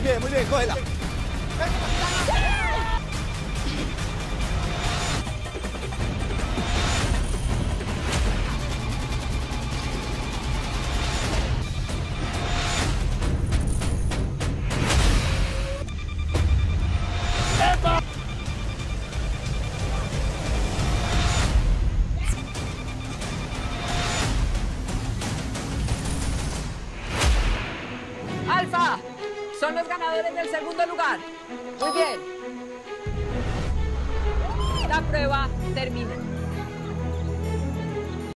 Muy bien, muy bien, cógela. Alfa! Son los ganadores del segundo lugar. Muy bien. La prueba termina.